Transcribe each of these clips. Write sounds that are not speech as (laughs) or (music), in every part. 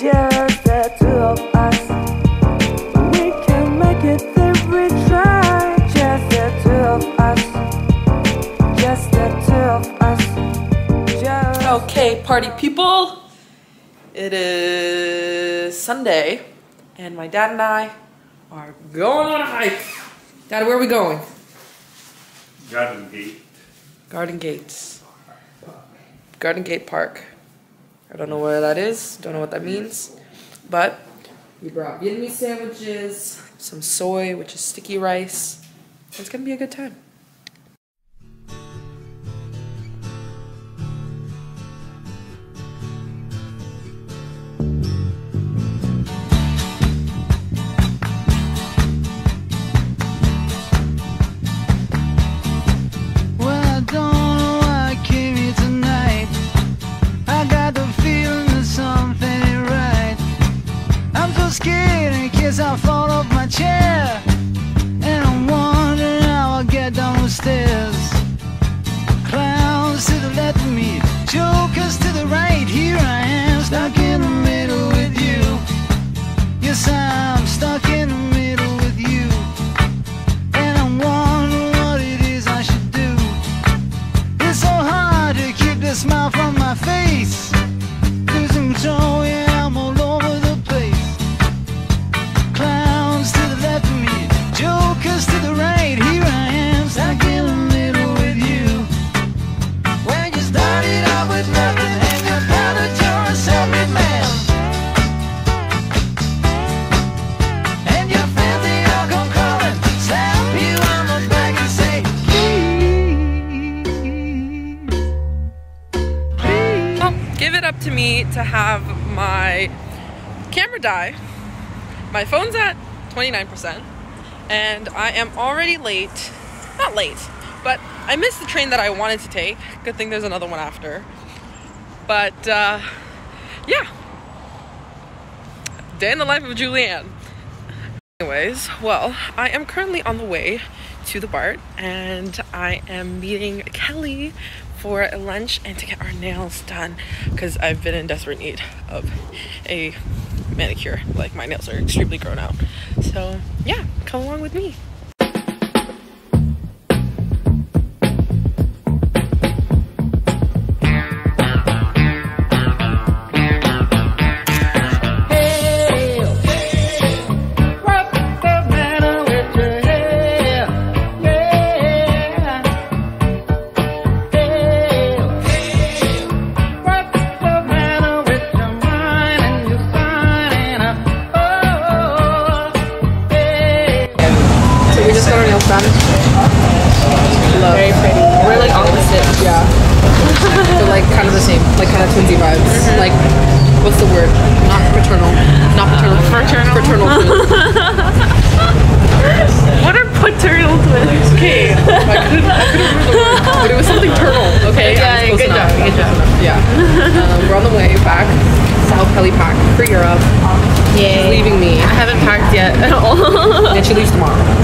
Just the two of us. We can make it if we try. Just the two of us. Just the two of us. Just Okay, party people. It is Sunday, and my dad and I are going on a hike. Dad, where are we going? Garden Gate. Garden Gates. Garden Gate Park. I don't know where that is, don't know what that means. But we brought Vietnamese sandwiches, some xôi, which is sticky rice. It's gonna be a good time. In case I fall off my chair. And I'm wondering how I'll get down the stairs. Clowns to the left of me, jokers to the right. Here I am, stuck in the middle with you. Yes, I'm stuck in to have my camera die. My phone's at 29%, and I am already late. Not late, but I missed the train that I wanted to take. Good thing there's another one after. But, uh, yeah. Day in the life of Juliann. Anyways, well, I am currently on the way to the BART and I am meeting Kelly for lunch and to get our nails done because I've been in desperate need of a manicure. Like, my nails are extremely grown out. So, yeah, come along with me. Paternal. Not paternal. Fraternal. Fraternal. (laughs) What are paternal twins? Okay. I couldn't, I couldn't remember the word, but it was something turtle. Okay. Yeah, was good enough. job, good job. Yeah. Um, we're on the way back. South Kelly pack for Europe. Yay. Leaving me, I haven't packed yet at all. and she leaves tomorrow.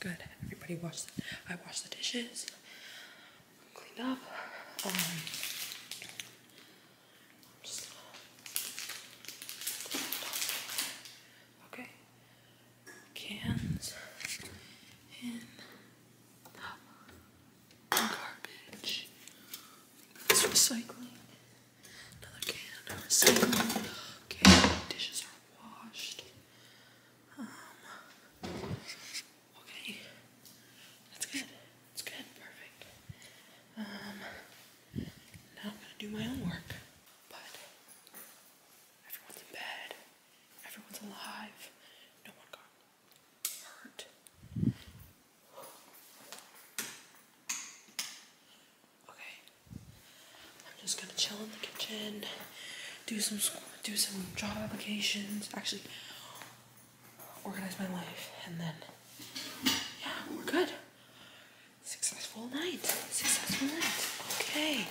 Good. Everybody washed. I washed the dishes. Cleaned up. Um, just Okay. Cans in the garbage. It's recycling. Another can. Recycling. Okay. Dishes are washed. Um. Okay. That's good. That's good. Perfect. Um. My own work. But everyone's in bed. Everyone's alive. No one got hurt. Okay. I'm just gonna chill in the kitchen, do some do some job applications. Actually, organize my life, and then yeah, we're good. Successful night. Successful night. Okay.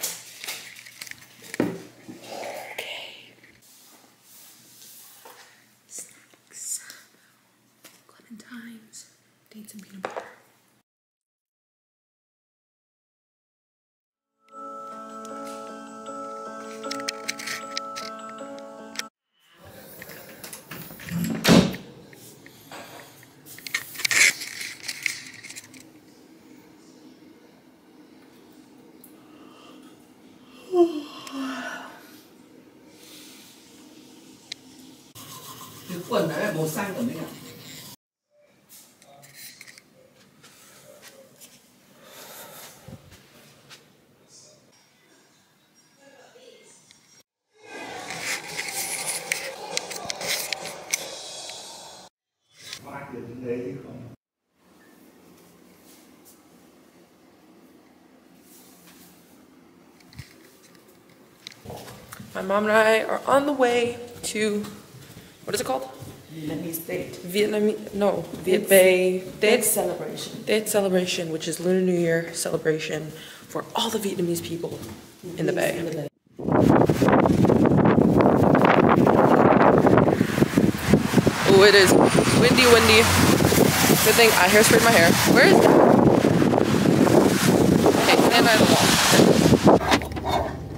need some peanut butter. cái quần đấy là màu xanh của mấy ạ My mom and I are on the way to what is it called? Vietnamese date Vietnamese no Viet Bay Tết celebration Tết celebration, which is Lunar New Year celebration for all the Vietnamese people in the Bay. in the bay Oh, it is windy, windy. Good thing I hairsprayed my hair. Where is it? Okay, stand by the wall.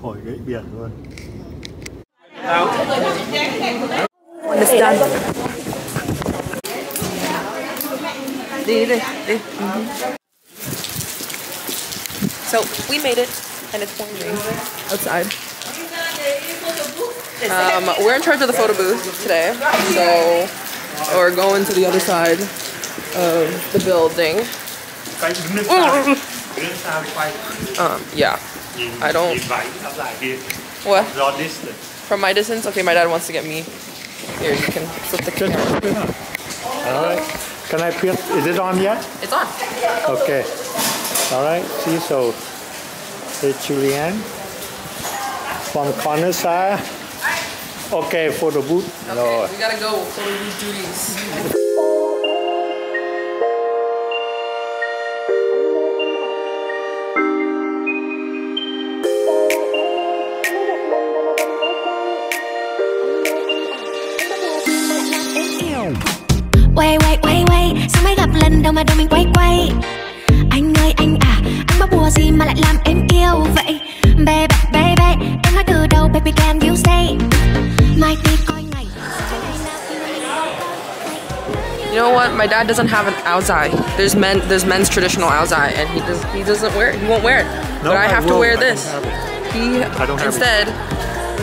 Thổi gãy biển luôn. Đi, đi, đi. So we made it, and it's pouring outside. Um, we're in charge of the photo booth today, so we're going to the other side of the building. Quay đứng lên sao? Đứng lên sao thì quay. Um, yeah. I don't- Nhìn váy áo dài kia. What? From my distance? Okay, my dad wants to get me. Here, you can flip the camera. All right. Can I put, is it on yet? It's on. Okay. All right. See, so hey, Juliann from corner side. Okay, for the boot. Okay, we gotta go for these duties. Quay quay quay quay Sao mới gặp lần đầu mà đầu mình quay quay Anh ơi anh à Anh có bùa gì mà lại làm em yêu vậy Baby baby Em nói từ đầu baby can you say Mai đi coi ngày You know what? My dad doesn't have an áo dài. There's men. There's men's traditional áo dài, and he does. He doesn't wear. it. He won't wear it. No, but I I have to will. wear I don't this. have it. He I don't have it. instead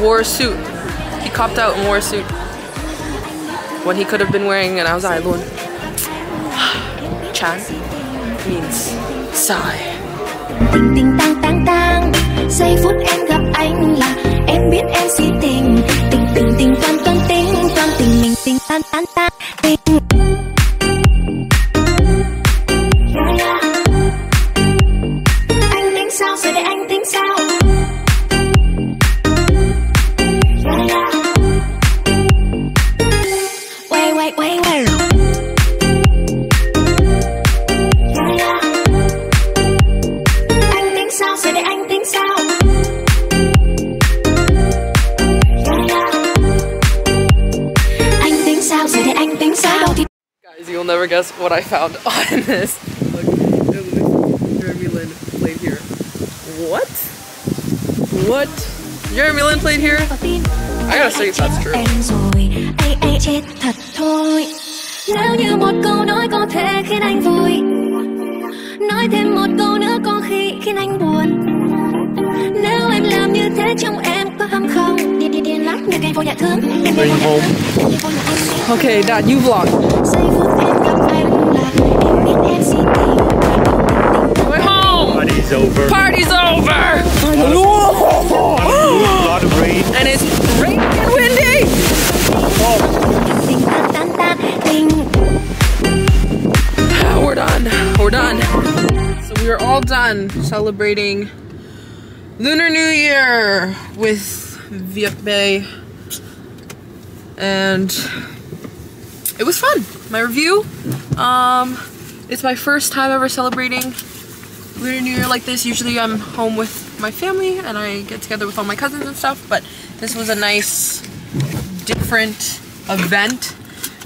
wore a suit. He copped out and wore a suit when he could have been wearing an áo dài luôn. Chan means sigh. Tình tình, tang tang tang Giây phút em gặp anh là Em biết em si tình Tình tình tình toan toan tình Toan tình mình tình, tan tan tan, Tình you'll never guess what I found (laughs) on this. Look, Jeremy Lin played here. What? What? Jeremy Lin played here? I gotta see if that's true. Nếu như một câu nói trong Bring home. Okay, Dad, you vlog. Giây phút em gặp anh là em biết em si tình We're home. Party's over. Party's over. A lot of rain. And it's raining and windy. Ah, We're done. We're done. So we are all done celebrating Lunar New Year with Viet Bay. And it was fun. My review. Um, it's my first time ever celebrating Lunar New Year like this. Usually I'm home with my family and I get together with all my cousins and stuff, but this was a nice, different event.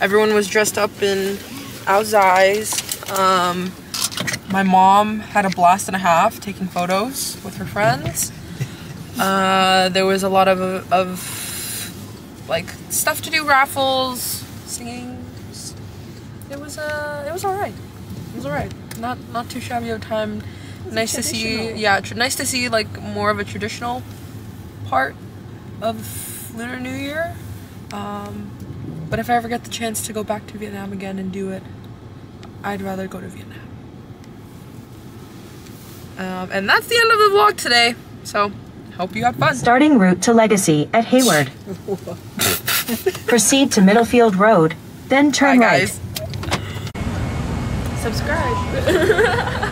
Everyone was dressed up in áo dài's. Um, my mom had a blast and a half taking photos with her friends. Uh, there was a lot of, of like stuff to do, raffles, singing. It was uh, it was alright. It was alright. Not not too shabby of a time. Nice to see, yeah, tr- nice to see like more of a traditional part of Lunar New Year. Um, but if I ever get the chance to go back to Vietnam again and do it, I'd rather go to Vietnam. Um, and that's the end of the vlog today. So, hope you had fun. Starting route to Legacy at Hayward. (laughs) Proceed to Middlefield Road, then Bye, turn right. guys. Subscribe. (laughs)